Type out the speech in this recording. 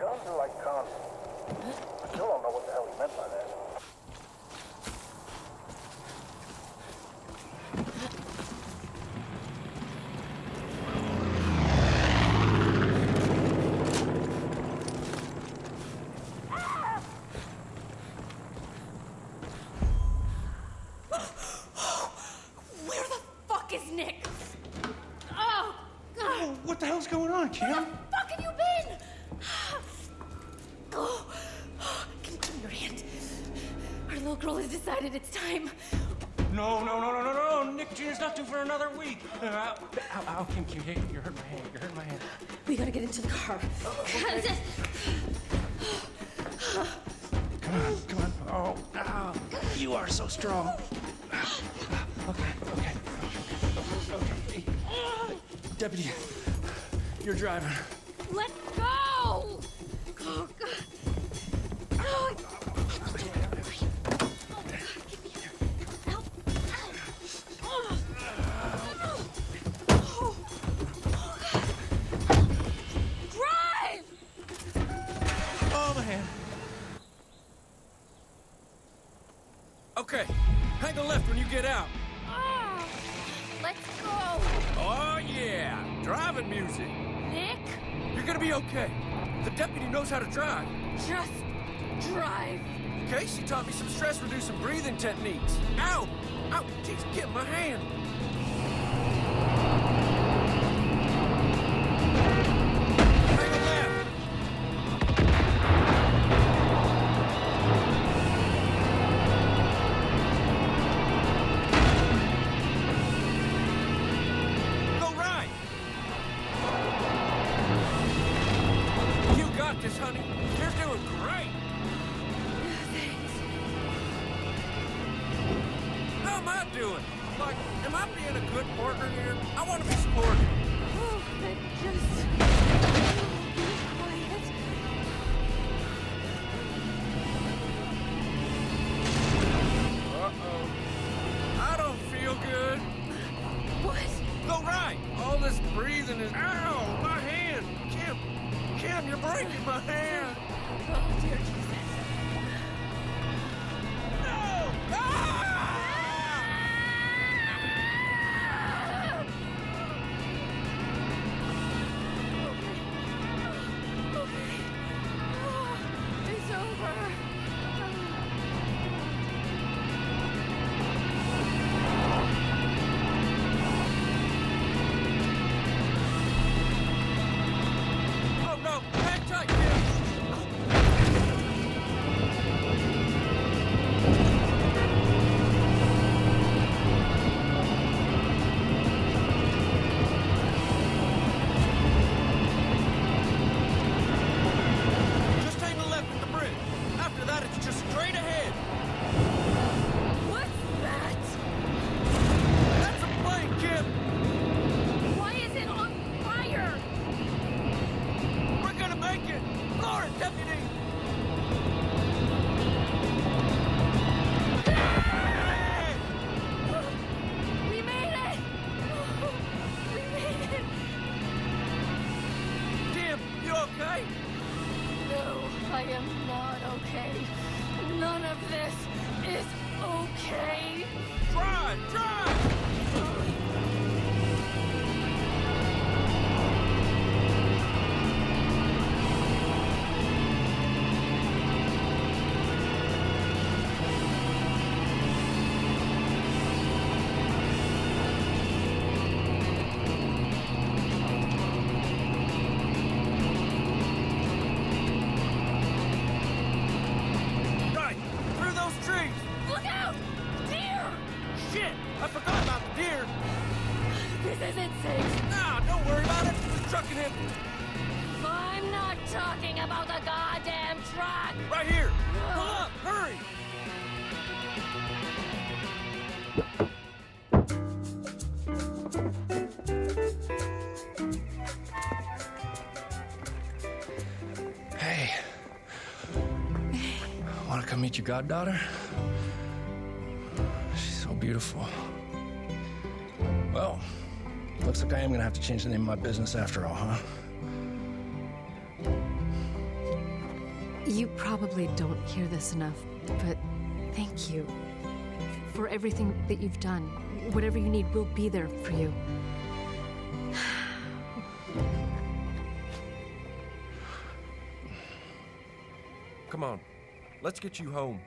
guns are like condoms. I still don't know what the hell he meant by that. Where the fuck is Nick? Oh, God. What the hell's going on, Kim? Where the fuck have you been? Oh, give, give me your hand. Little girl has decided it's time. No, no, no, no, no, no. Nick Jr.'s not due for another week. Uh, ow, ow, ow, Kim, Kim, hey, you're hurting my hand. You're hurting my hand. We gotta get into the car. Come on, come on. Oh, ow. You are so strong. Okay, okay. okay. Deputy, you're driving. Let go! Okay, hang a left when you get out. Oh, let's go. Oh, yeah, driving music. Nick, You're gonna be okay. The deputy knows how to drive. just drive. Casey taught me some stress-reducing breathing techniques. Ow! Ow! Jeez, get my hand. Am I doing? Like, am I being a good partner here? I want to be supportive. Oh, but just quiet. Uh-oh. I don't feel good. What? Go right. All this breathing is... Ow! My hand! Kim! Kim, you're breaking my hand! Oh, dear am not okay. None of this is okay. Drive, drive! man? I'm not talking about the goddamn truck! Right here! Pull up! Hurry! Hey. Wanna come meet your goddaughter? She's so beautiful. Well looks like I am gonna have to change the name of my business after all, huh? You probably don't hear this enough, but thank you for everything that you've done. Whatever you need, we'll be there for you. Come on, let's get you home.